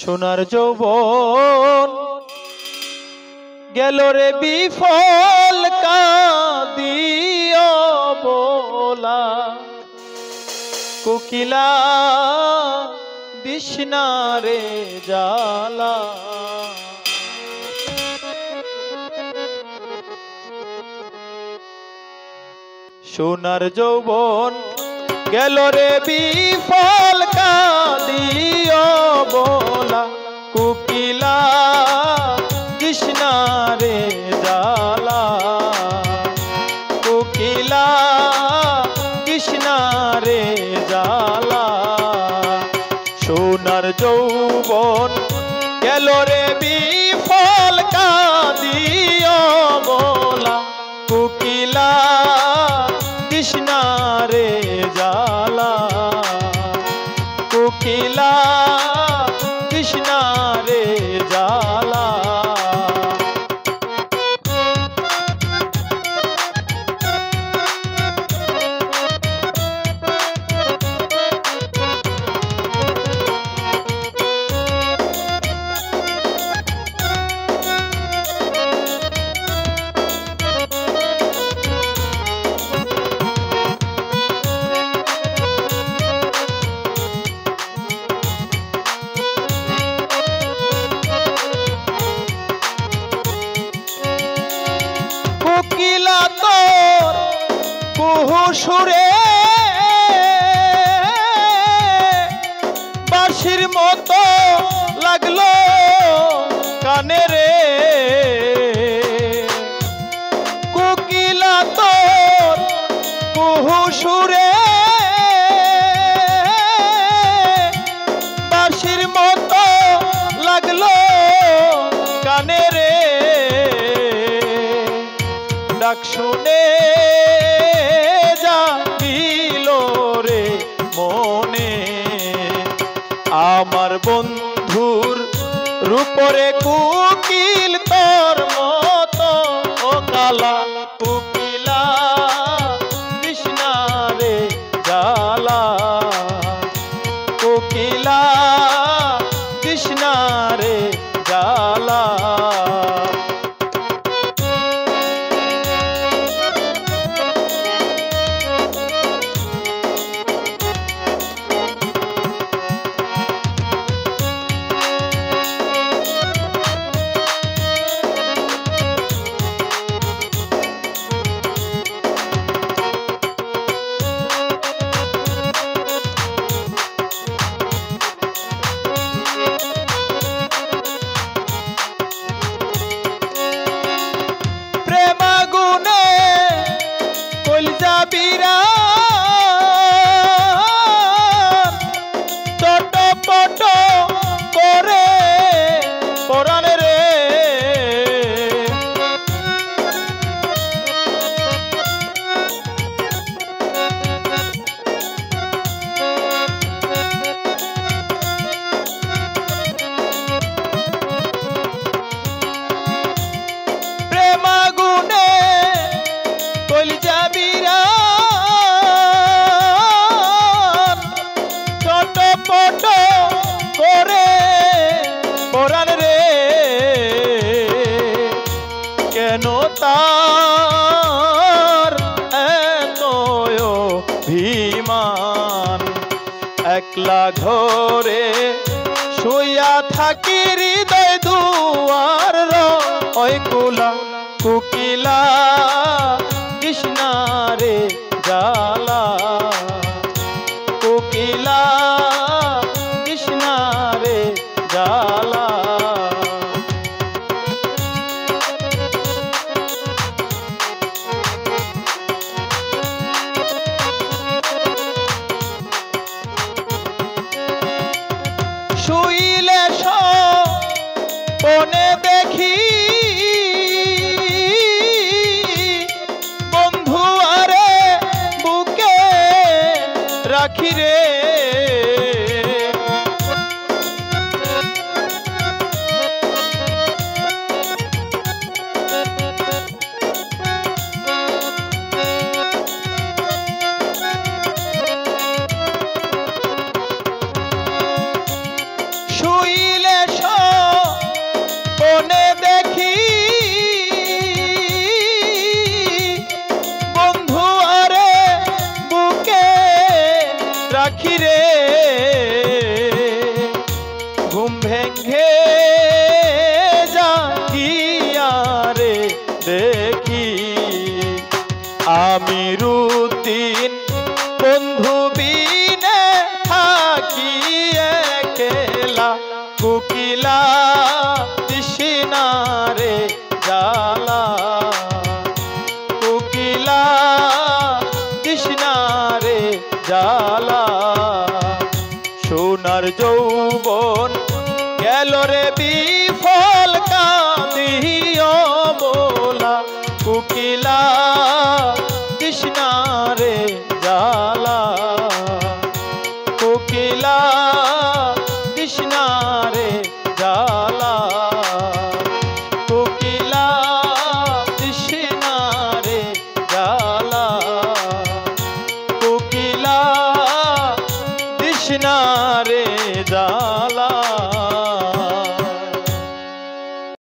সোনার যৌবন গেল রে বিফল, কাদিও বলা। কোকিলা বিষ্ণারে জালা সোনার যৌবন গেল রে বিফল, কাদিও বলা কুকিলা কোকিলা তোর কুহু সুরে। বাঁশির মতো লাগল কানে আমার বন্ধুর রূপরে কুকিল একলা ঘরে শুইয়া থাকি হৃদয় দুয়ার ওই কুলা কুকিলা কৃষ্ণারে জালা পনে দেখি বন্ধু আরে বুকে রাখি রে। দেখি। আমি রুদিন বন্ধু বিনে থাকি একলা। কুকিলা তৃষ্ণারে জালা কুকিলা তৃষ্ণারে জালা সোনার যৌবন গেল রে বিফল কাঁদিও কৃষ্ণারে জালা